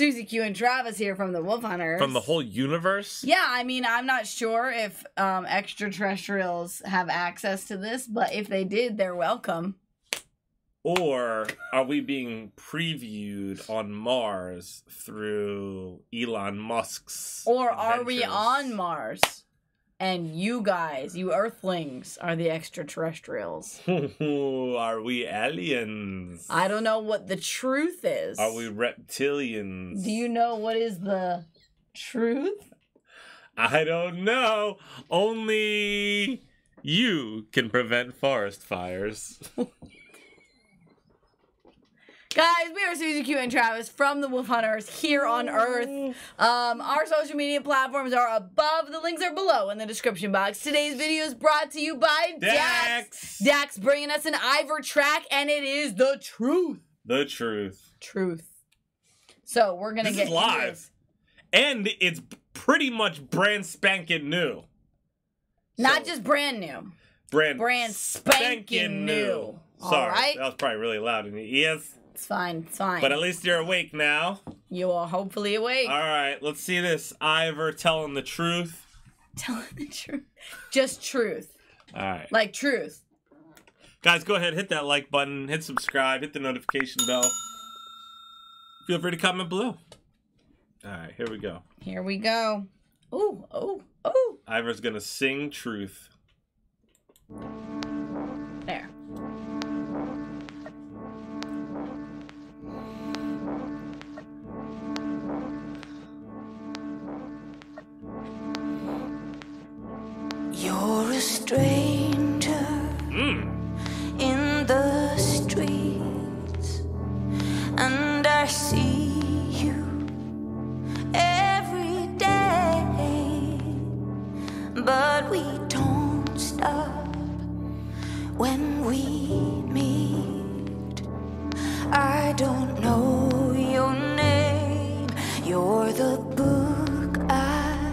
Susie Q and Travis here from the Wolf HunterZ. From the whole universe? Yeah, I mean, I'm not sure if um, extraterrestrials have access to this, but if they did, they're welcome. Or are we being previewed on Mars through Elon Musk's? Or are we on Mars? And you guys, you Earthlings, are the extraterrestrials. are we aliens? I don't know what the truth is. Are we reptilians? Do you know what is the truth? I don't know. Only you can prevent forest fires. Guys, we are Susie Q and Travis from the Wolf HunterZ here on Earth. Um, our social media platforms are above. The links are below in the description box. Today's video is brought to you by Dax. Dax. Dax bringing us an Eivør track, and it is the truth. The truth. Truth. So we're gonna This get is live. And it's pretty much brand spanking new. Not So, just brand new, brand brand spanking new. All Sorry, right, that was probably really loud in your ears. It's fine. It's fine. But at least you're awake now. you are hopefully awake. All right, let's see this. Eivør telling the truth. Telling the truth, just truth, All right. like truth. Guys, go ahead, hit that like button, hit subscribe, hit the notification bell. Feel free to comment below. All right, here we go. Here we go. Ooh, oh, oh. Eivør's gonna sing truth. Don't know your name, you're the book I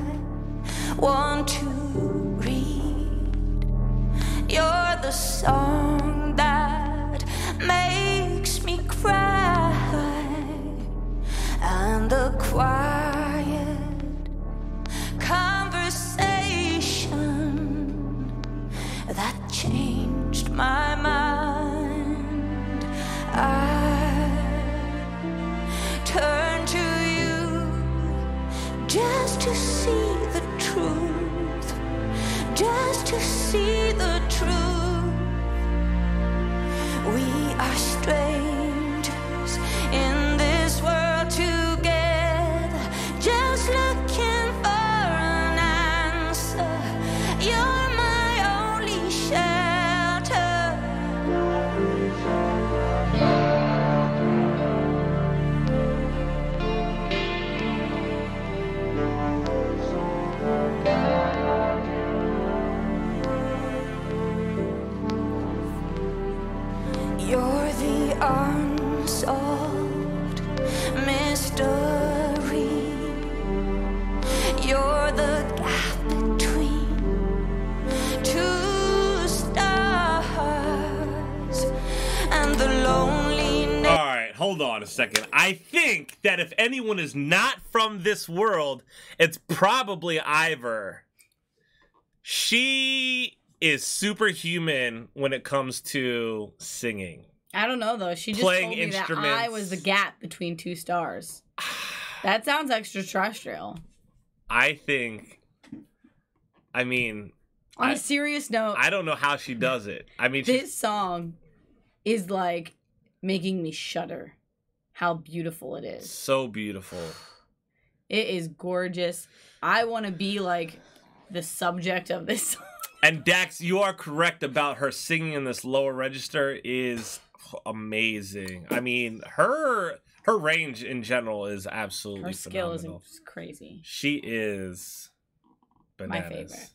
want to read. You're the song that makes me cry, and the quiet conversation that changed my mind. See second. I think that if anyone is not from this world, it's probably Eivør. She is superhuman when it comes to singing. I don't know though. She just Playing told me that I was the gap between two stars. That sounds extraterrestrial. I think. I mean, On I- a serious note, I don't know how she does it. I mean, this song is like making me shudder. How beautiful it is. so beautiful. It is gorgeous. I want to be like the subject of this song. And Dax, you are correct about her singing in this lower register is amazing. I mean, her her range in general is absolutely Her skill is crazy. She is My favorite.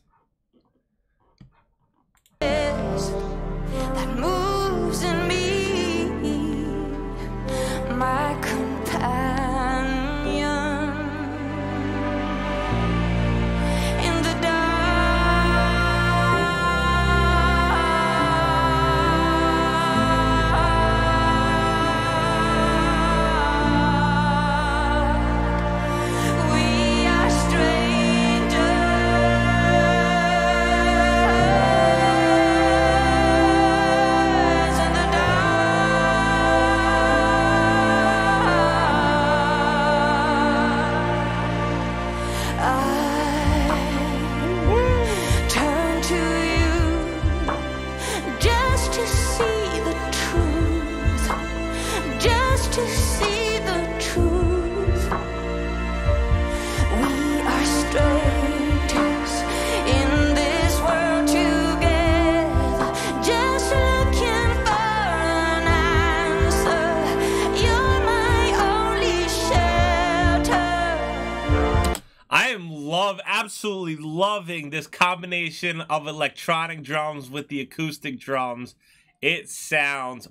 Loving this combination of electronic drums with the acoustic drums. It sounds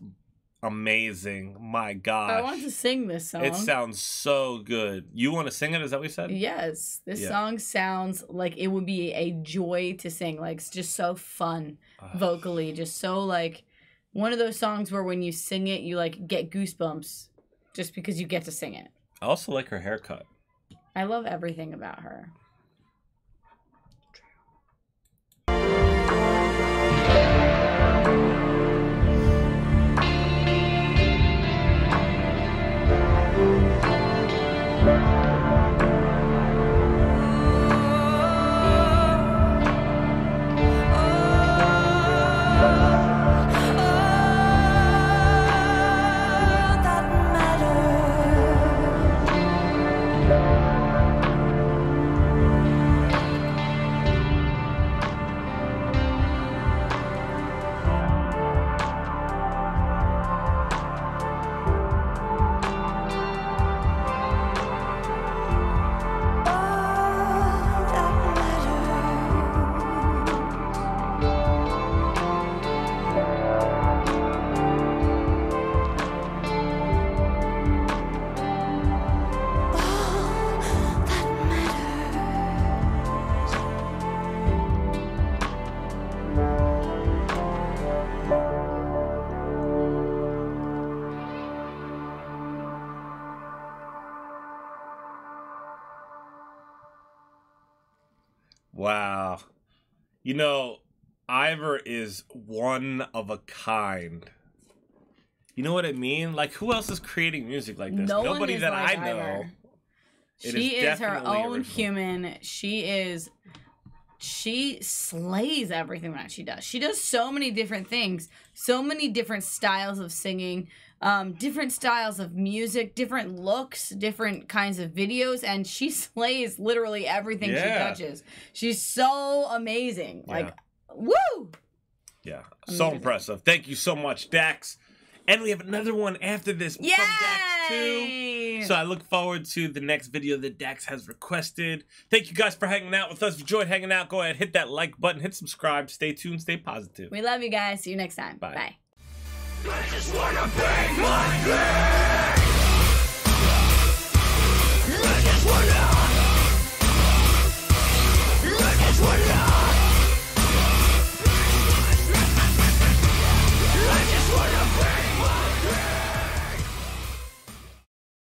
amazing. My God. I want to sing this song. It sounds so good. You want to sing it? Is that what you said? Yes, this Yeah. song sounds like it would be a joy to sing. Like it's just so fun ah. vocally, just so like one of those songs where when you sing it, you like get goosebumps just because you get to sing it. I also like her haircut. I love everything about her. Wow. You know, Eivør is one of a kind. You know what I mean? Like, who else is creating music like this? No Nobody that like I know. Eivør. She is is, her own original. human. She is she slays everything that she does. She does so many different things, so many different styles of singing, um, different styles of music, different looks, different kinds of videos, and she slays literally everything she touches. She's so amazing. Yeah. Like, woo! Yeah, so impressive. Thank you so much, Dax. And we have another one after this from Dax too. So I look forward to the next video that Dax has requested. Thank you guys for hanging out with us. If you enjoyed hanging out, go ahead, hit that like button, hit subscribe, stay tuned, stay positive. we love you guys. See you next time. Bye. Bye.